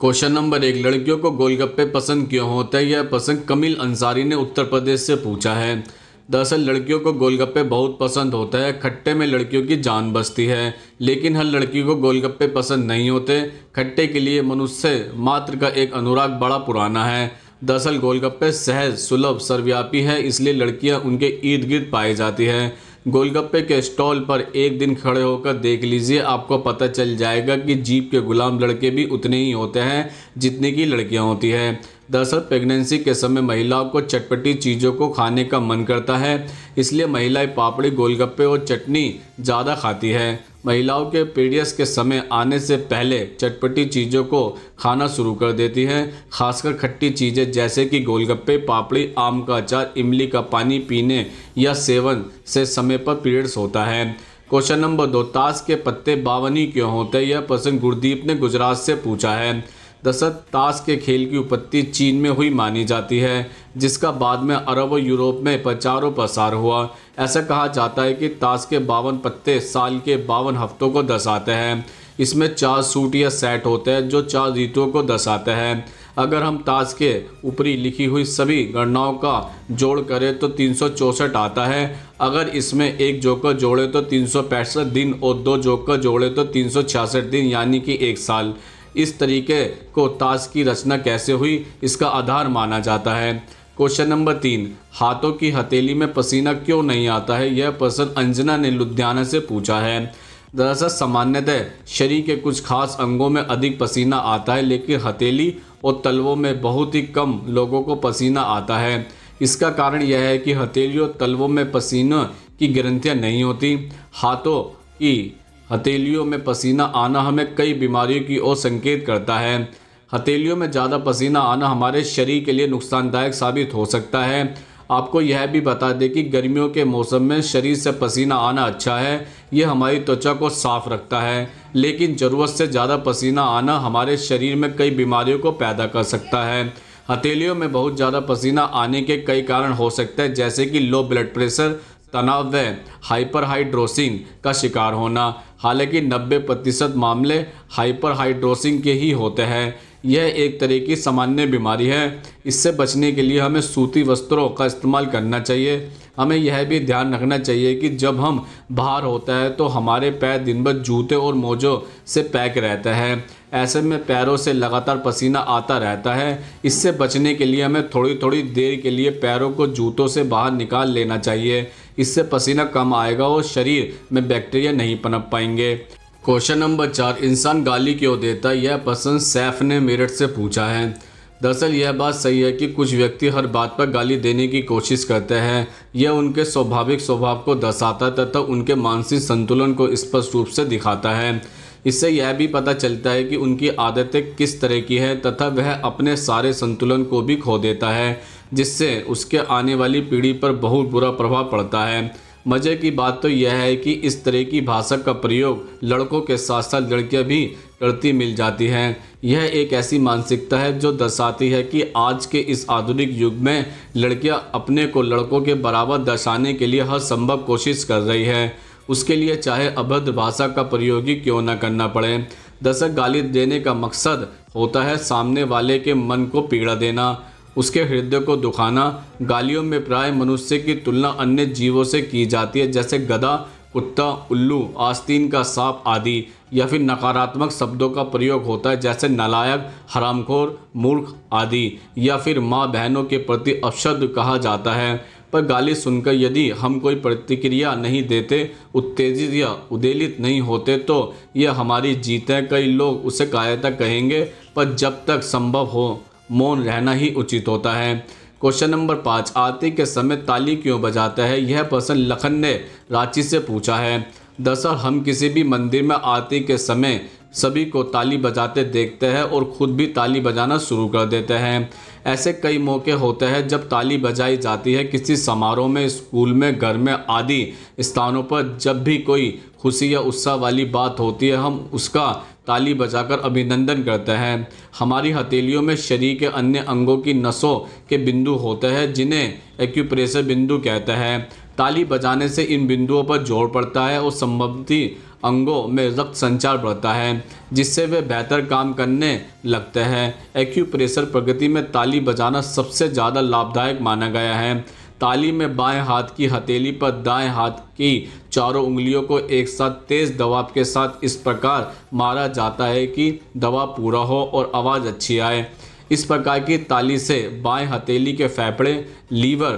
Question number एक, लड़कियों को गोलगप्पे पसंद क्यों होते हैं? यह प्रश्न कमिल अंसारी ने उत्तर प्रदेश से पूछा है। दरअसल, लड़कियों को गोलगप्पे बहुत पसंद होता है। खट्टे में लड़कियों की जान बसती है, लेकिन हर लड़की को गोलगप्पे पसंद नहीं होते। खट्टे के लिए मनुष्य मात्र का एक अनुराग बड़ा पुराना है। दरअसल, गोलगप्पे सहज, सुलभ, सर्वव्यापी है, इसलिए लड़कियाँ उनके इर्द गिर्द पाई जाती हैं। गोलगप्पे के स्टॉल पर एक दिन खड़े होकर देख लीजिए, आपको पता चल जाएगा कि जीप के गुलाम लड़के भी उतने ही होते हैं जितने की लड़कियाँ होती हैं। दरअसल प्रेगनेंसी के समय महिलाओं को चटपटी चीज़ों को खाने का मन करता है, इसलिए महिलाएँ पापड़ी, गोलगप्पे और चटनी ज़्यादा खाती है। महिलाओं के पीरियड्स के समय आने से पहले चटपटी चीज़ों को खाना शुरू कर देती हैं, खासकर खट्टी चीज़ें जैसे कि गोलगप्पे, पापड़ी, आम का अचार, इमली का पानी पीने या सेवन से समय पर पीरियड्स होता है। क्वेश्चन नंबर दो, ताश के पत्ते बावनी क्यों होते हैं? यह प्रश्न गुरदीप ने गुजरात से पूछा है। दरअसल ताश के खेल की उत्पत्ति चीन में हुई मानी जाती है, जिसका बाद में अरब और यूरोप में प्रचार प्रसार हुआ। ऐसा कहा जाता है कि ताश के बावन पत्ते साल के बावन हफ्तों को दर्शाते हैं। इसमें चार सूट या सेट होते हैं, जो चार ऋतुओं को दर्शाते हैं। अगर हम ताश के ऊपरी लिखी हुई सभी गणनाओं का जोड़ करें तो तीन सौ चौंसठ आता है। अगर इसमें एक जोकर जोड़े तो तीन सौ पैंसठ दिन और दो जोकर जोड़े तो तीन सौ छियासठ दिन, यानी कि एक साल। इस तरीके को ताश की रचना कैसे हुई, इसका आधार माना जाता है। क्वेश्चन नंबर तीन, हाथों की हथेली में पसीना क्यों नहीं आता है? यह प्रश्न अंजना ने लुधियाना से पूछा है। दरअसल सामान्यतः शरीर के कुछ खास अंगों में अधिक पसीना आता है, लेकिन हथेली और तलवों में बहुत ही कम लोगों को पसीना आता है। इसका कारण यह है कि हथेली और तलवों में पसीना की ग्रंथियाँ नहीं होती। हाथों की हथेलियों में पसीना आना हमें कई बीमारियों की ओर संकेत करता है। हथेलियों में ज़्यादा पसीना आना हमारे शरीर के लिए नुकसानदायक साबित हो सकता है। आपको यह भी बता दें कि गर्मियों के मौसम में शरीर से पसीना आना अच्छा है। यह हमारी त्वचा को साफ़ रखता है। लेकिन ज़रूरत से ज़्यादा पसीना आना हमारे शरीर में कई बीमारियों को पैदा कर सकता है। हथेलियों में बहुत ज़्यादा पसीना आने के कई कारण हो सकते हैं, जैसे कि लो ब्लड प्रेशर तनाव व हाइपरहाइड्रोसिन का शिकार होना। हालाँकि 90 प्रतिशत मामले हाइपरहाइड्रोसिन के ही होते हैं। यह एक तरह की सामान्य बीमारी है। इससे बचने के लिए हमें सूती वस्त्रों का इस्तेमाल करना चाहिए। हमें यह भी ध्यान रखना चाहिए कि जब हम बाहर होता है तो हमारे पैर दिन भर जूते और मोजों से पैक रहते हैं। ऐसे में पैरों से लगातार पसीना आता रहता है। इससे बचने के लिए हमें थोड़ी थोड़ी देर के लिए पैरों को जूतों से बाहर निकाल लेना चाहिए। इससे पसीना कम आएगा और शरीर में बैक्टीरिया नहीं पनप पाएँगे। क्वेश्चन नंबर चार, इंसान गाली क्यों देता है? यह प्रश्न सैफ ने मेरठ से पूछा है। दरअसल यह बात सही है कि कुछ व्यक्ति हर बात पर गाली देने की कोशिश करते हैं। यह उनके स्वाभाविक स्वभाव को दर्शाता तथा उनके मानसिक संतुलन को स्पष्ट रूप से दिखाता है। इससे यह भी पता चलता है कि उनकी आदतें किस तरह की है तथा वह अपने सारे संतुलन को भी खो देता है, जिससे उसके आने वाली पीढ़ी पर बहुत बुरा प्रभाव पड़ता है। मज़े की बात तो यह है कि इस तरह की भाषा का प्रयोग लड़कों के साथ साथ लड़कियाँ भी करती मिल जाती हैं। यह एक ऐसी मानसिकता है जो दर्शाती है कि आज के इस आधुनिक युग में लड़कियाँ अपने को लड़कों के बराबर दर्शाने के लिए हर संभव कोशिश कर रही है। उसके लिए चाहे अभद्र भाषा का प्रयोग ही क्यों न करना पड़े। दर्शक गाली देने का मकसद होता है सामने वाले के मन को पीड़ा देना, उसके हृदय को दुखाना। गालियों में प्राय मनुष्य की तुलना अन्य जीवों से की जाती है, जैसे गधा कुत्ता, उल्लू, आस्तीन का सांप आदि, या फिर नकारात्मक शब्दों का प्रयोग होता है, जैसे नलायक, हरामखोर, मूर्ख आदि, या फिर माँ बहनों के प्रति अपशब्द कहा जाता है। पर गाली सुनकर यदि हम कोई प्रतिक्रिया नहीं देते, उत्तेजित या उदेलित नहीं होते तो यह हमारी जीत है। कई लोग उसे कायता कहेंगे, पर जब तक संभव हो, मौन रहना ही उचित होता है। क्वेश्चन नंबर पाँच, आरती के समय ताली क्यों बजाता है? यह प्रश्न लखन ने रांची से पूछा है। दरअसल हम किसी भी मंदिर में आरती के समय सभी को ताली बजाते देखते हैं और खुद भी ताली बजाना शुरू कर देते हैं। ऐसे कई मौके होते हैं जब ताली बजाई जाती है किसी समारोह में, स्कूल में, घर में आदि स्थानों पर। जब भी कोई खुशी या उत्साह वाली बात होती है, हम उसका ताली बजाकर अभिनंदन करते हैं। हमारी हथेलियों में शरीर के अन्य अंगों की नसों के बिंदु होते हैं, जिन्हें एक्यूप्रेशर बिंदु कहते हैं। ताली बजाने से इन बिंदुओं पर ज़ोर पड़ता है और संबंधी अंगों में रक्त संचार बढ़ता है, जिससे वे बेहतर काम करने लगते हैं। एक्यूप्रेशर प्रगति में ताली बजाना सबसे ज़्यादा लाभदायक माना गया है। ताली में बाएँ हाथ की हथेली पर दाएँ हाथ की चारों उंगलियों को एक साथ तेज दबाव के साथ इस प्रकार मारा जाता है कि दवा पूरा हो और आवाज़ अच्छी आए। इस प्रकार की ताली से बाएँ हथेली के फेफड़े, लीवर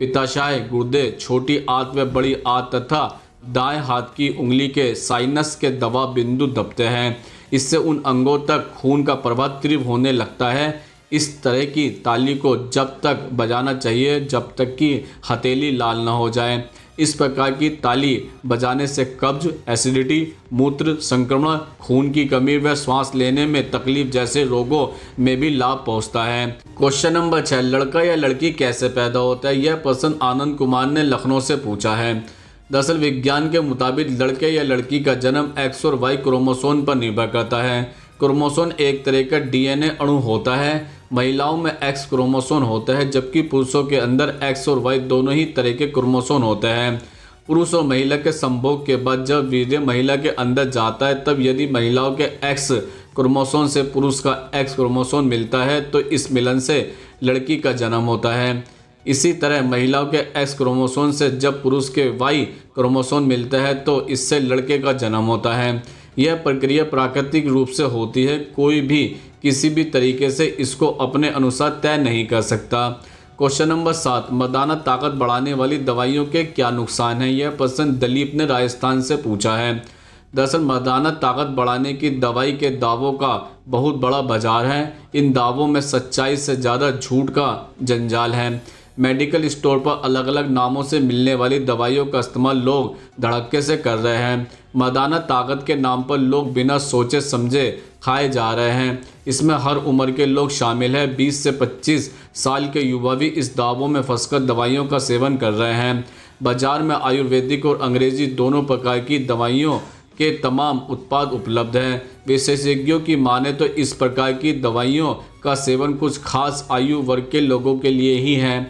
पिताशय गुर्दे, छोटी आंत व बड़ी आंत तथा दाएँ हाथ की उंगली के साइनस के दवा बिंदु दबते हैं। इससे उन अंगों तक खून का प्रवाह तीव्र होने लगता है। इस तरह की ताली को जब तक बजाना चाहिए, जब तक कि हथेली लाल न हो जाए। इस प्रकार की ताली बजाने से कब्ज एसिडिटी मूत्र संक्रमण, खून की कमी व श्वास लेने में तकलीफ़ जैसे रोगों में भी लाभ पहुँचता है। क्वेश्चन नंबर छः लड़का या लड़की कैसे पैदा होता है? यह प्रश्न आनंद कुमार ने लखनऊ से पूछा है। दरअसल विज्ञान के मुताबिक लड़के या लड़की का जन्म एक्स और वाई क्रोमोसोन पर निर्भर करता है। क्रोमोसोन एक तरह का डीएनए अणु होता है। महिलाओं में एक्स क्रोमोसोन होता है, जबकि पुरुषों के अंदर एक्स और वाई दोनों ही तरह के क्रोमोसोन होते हैं। पुरुष और महिला के संभोग के बाद जब वीर्य महिला के अंदर जाता है, तब यदि महिलाओं के एक्स क्रोमोसोन से पुरुष का एक्स क्रोमोसोन मिलता है तो इस मिलन से लड़की का जन्म होता है। इसी तरह महिलाओं के एक्स क्रोमोसोन से जब पुरुष के वाई क्रोमोसोन मिलता है तो इससे लड़के का जन्म होता है। यह प्रक्रिया प्राकृतिक रूप से होती है। कोई भी, किसी भी तरीके से इसको अपने अनुसार तय नहीं कर सकता। क्वेश्चन नंबर सात, मदाना ताकत बढ़ाने वाली दवाइयों के क्या नुकसान हैं? यह प्रश्न दलीप ने राजस्थान से पूछा है। दरअसल, मदाना ताकत बढ़ाने की दवाई के दावों का बहुत बड़ा बाज़ार है। इन दावों में सच्चाई से ज़्यादा झूठ का जंजाल है। मेडिकल स्टोर पर अलग अलग नामों से मिलने वाली दवाइयों का इस्तेमाल लोग धड़क्के से कर रहे हैं। मदाना ताकत के नाम पर लोग बिना सोचे समझे खाए जा रहे हैं। इसमें हर उम्र के लोग शामिल हैं। 20 से 25 साल के युवा भी इस दावों में फंसकर दवाइयों का सेवन कर रहे हैं। बाज़ार में आयुर्वेदिक और अंग्रेज़ी दोनों प्रकार की दवाइयों के तमाम उत्पाद उपलब्ध हैं। विशेषज्ञों की माने तो इस प्रकार की दवाइयों का सेवन कुछ खास आयु वर्ग के लोगों के लिए ही है।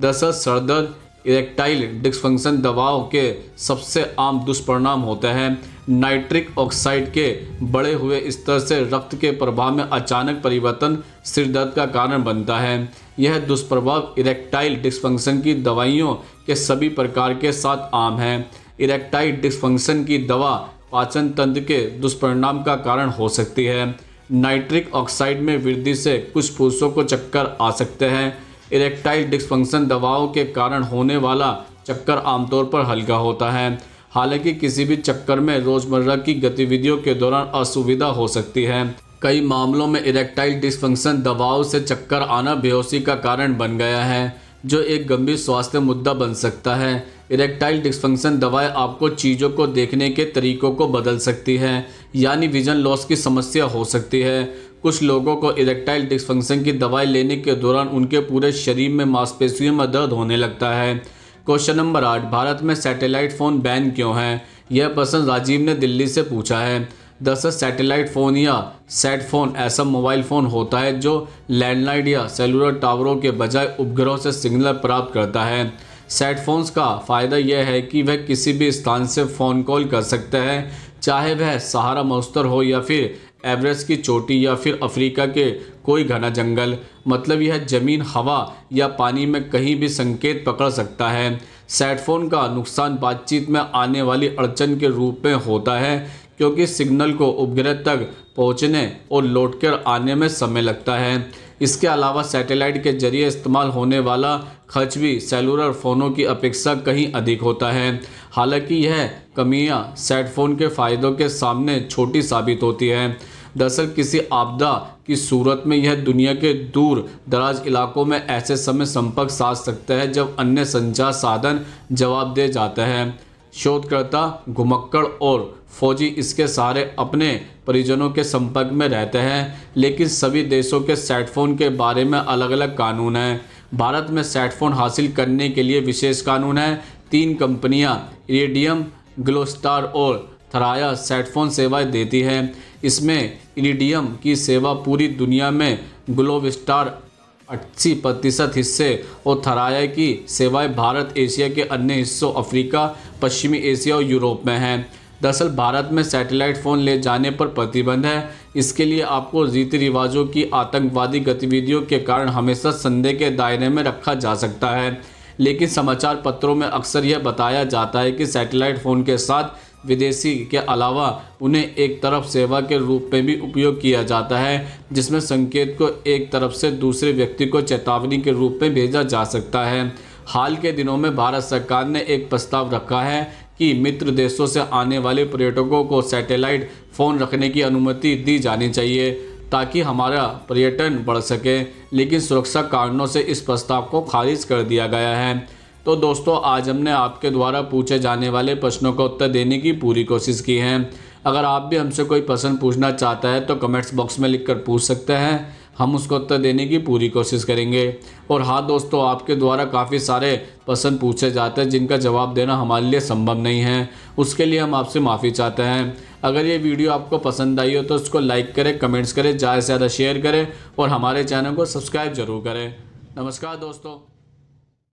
दरअसल सरदर्द, इरेक्टाइल डिस्फंक्शन दवाओं के सबसे आम दुष्परिणाम होते हैं। नाइट्रिक ऑक्साइड के बढ़े हुए स्तर से रक्त के प्रभाव में अचानक परिवर्तन सिरदर्द का कारण बनता है। यह दुष्प्रभाव इरेक्टाइल डिस्फंक्शन की दवाइयों के सभी प्रकार के साथ आम है। इरेक्टाइल डिस्फंक्शन की दवा पाचन तंत्र के दुष्परिणाम का कारण हो सकती है। नाइट्रिक ऑक्साइड में वृद्धि से कुछ पुरुषों को चक्कर आ सकते हैं। इरेक्टाइल डिस्फंक्शन दवाओं के कारण होने वाला चक्कर आमतौर पर हल्का होता है। हालाँकि किसी भी चक्कर में रोज़मर्रा की गतिविधियों के दौरान असुविधा हो सकती है। कई मामलों में इरेक्टाइल डिस्फंक्शन दवाओं से चक्कर आना बेहोशी का कारण बन गया है, जो एक गंभीर स्वास्थ्य मुद्दा बन सकता है। इरेक्टाइल डिस्फंक्शन दवाएँ आपको चीज़ों को देखने के तरीकों को बदल सकती है, यानी विजन लॉस की समस्या हो सकती है। कुछ लोगों को इरेक्टाइल डिस्फंक्शन की दवाई लेने के दौरान उनके पूरे शरीर में मांसपेशियों में दर्द होने लगता है। क्वेश्चन नंबर आठ, भारत में सैटेलाइट फ़ोन बैन क्यों है? यह प्रश्न राजीव ने दिल्ली से पूछा है। दरअसल सैटेलाइट फ़ोन या सेट फ़ोन ऐसा मोबाइल फ़ोन होता है जो लैंडलाइन या सेलुलर टावरों के बजाय उपग्रहों से सिग्नल प्राप्त करता है। सेट फोन्स का फ़ायदा यह है कि वह किसी भी स्थान से फ़ोन कॉल कर सकते हैं, चाहे वह सहारा मस्तर हो या फिर एवरेस्ट की चोटी या फिर अफ्रीका के कोई घना जंगल। मतलब यह ज़मीन, हवा या पानी में कहीं भी संकेत पकड़ सकता है। सेटफोन का नुकसान बातचीत में आने वाली अड़चन के रूप में होता है, क्योंकि सिग्नल को उपग्रह तक पहुँचने और लौटकर आने में समय लगता है। इसके अलावा सैटेलाइट के ज़रिए इस्तेमाल होने वाला खर्च भी सेलुलर फ़ोनों की अपेक्षा कहीं अधिक होता है। हालाँकि यह कमियाँ सेटफोन के फ़ायदों के सामने छोटी साबित होती हैं। दरअसल किसी आपदा की सूरत में यह दुनिया के दूर दराज इलाकों में ऐसे समय संपर्क साध सकता है जब अन्य संचार साधन जवाब दे जाते हैं। शोधकर्ता, घुमक्कड़ और फौजी इसके सहारे अपने परिजनों के संपर्क में रहते हैं, लेकिन सभी देशों के सेटफोन के बारे में अलग अलग कानून हैं। भारत में सेटफोन हासिल करने के लिए विशेष कानून है। तीन कंपनियाँ, इरेडियम, ग्लोस्टार और थराया सेटफोन सेवाएँ देती हैं। इसमें इरिडियम की सेवा पूरी दुनिया में ग्लोबस्टार अस्सी प्रतिशत हिस्से और थराया की सेवाएँ भारत, एशिया के अन्य हिस्सों, अफ्रीका, पश्चिमी एशिया और यूरोप में हैं। दरअसल भारत में सैटेलाइट फ़ोन ले जाने पर प्रतिबंध है। इसके लिए आपको रीति रिवाजों की आतंकवादी गतिविधियों के कारण हमेशा संदेह के दायरे में रखा जा सकता है। लेकिन समाचार पत्रों में अक्सर यह बताया जाता है कि सैटेलाइट फ़ोन के साथ विदेशी के अलावा उन्हें एक तरफ़ सेवा के रूप में भी उपयोग किया जाता है, जिसमें संकेत को एक तरफ़ से दूसरे व्यक्ति को चेतावनी के रूप में भेजा जा सकता है। हाल के दिनों में भारत सरकार ने एक प्रस्ताव रखा है कि मित्र देशों से आने वाले पर्यटकों को सैटेलाइट फ़ोन रखने की अनुमति दी जानी चाहिए, ताकि हमारा पर्यटन बढ़ सके, लेकिन सुरक्षा कारणों से इस प्रस्ताव को खारिज कर दिया गया है। तो दोस्तों, आज हमने आपके द्वारा पूछे जाने वाले प्रश्नों का उत्तर देने की पूरी कोशिश की है। अगर आप भी हमसे कोई प्रश्न पूछना चाहता है तो कमेंट्स बॉक्स में लिखकर पूछ सकते हैं। हम उसको उत्तर देने की पूरी कोशिश करेंगे। और हाँ दोस्तों, आपके द्वारा काफ़ी सारे प्रश्न पूछे जाते हैं, जिनका जवाब देना हमारे लिए संभव नहीं है। उसके लिए हम आपसे माफ़ी चाहते हैं। अगर ये वीडियो आपको पसंद आई हो तो उसको लाइक करें, कमेंट्स करें, ज़्यादा से ज़्यादा शेयर करें और हमारे चैनल को सब्सक्राइब ज़रूर करें। नमस्कार दोस्तों।